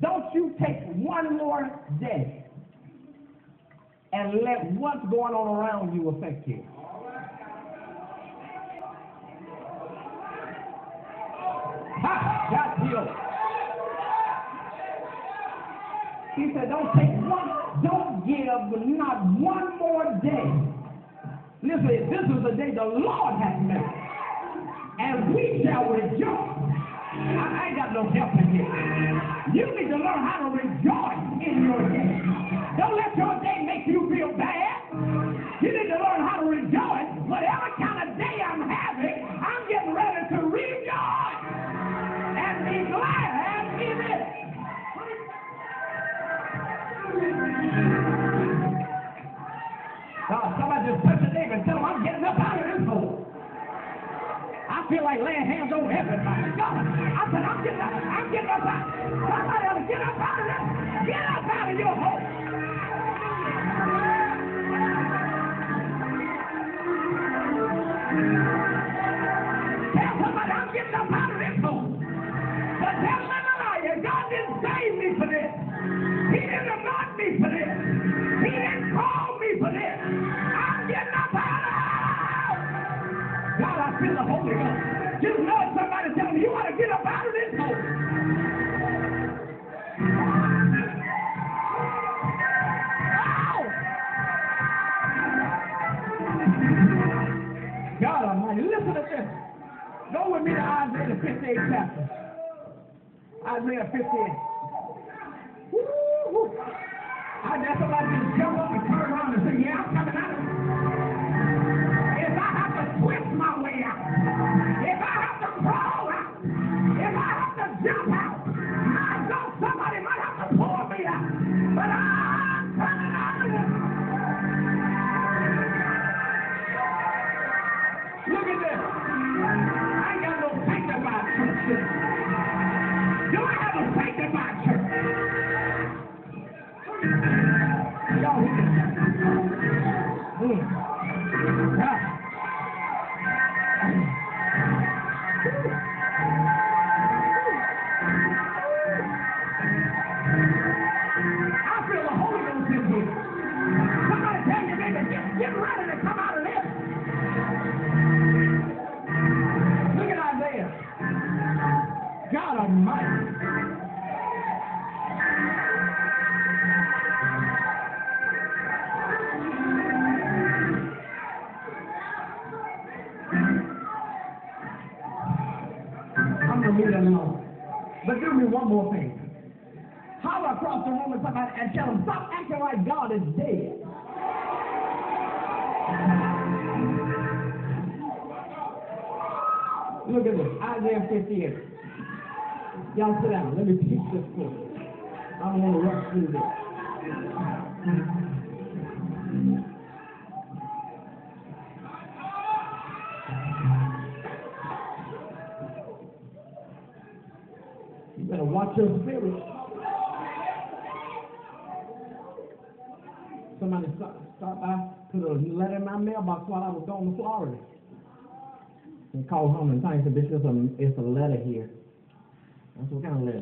don't you take one more day and let what's going on around you affect you. Ha! Healed. He said, don't take one, don't give not one more day. Listen, this is the day the Lord has made, and we shall rejoice. You need to learn how to rejoice in your day. Don't let your day make you feel like laying hands on everybody. God, I said I'm getting up. I'm getting up out. Somebody to get up out of this. Get up out of your hole. Tell somebody I'm getting up God, I feel the Holy Ghost. Just know somebody tell me you want to get up out of this hole. Ow! God Almighty, listen to this. Go with me to Isaiah the 58th chapter. Isaiah 58. Woo-hoo. I dare somebody just jump up and turn around and say, Yeah, I'm coming God Almighty. I'm gonna leave it alone. But do me one more thing. Holler across the room with somebody and tell them, stop acting like God is dead. Look at this, Isaiah 58. Y'all sit down. Let me teach this for you. I don't want to rush through this. You better watch your spirit. Somebody stop, by, put a letter in my mailbox while I was going to Florida. And called home and thanked the bishop, it's a, it's a letter here. That's what kind of letter?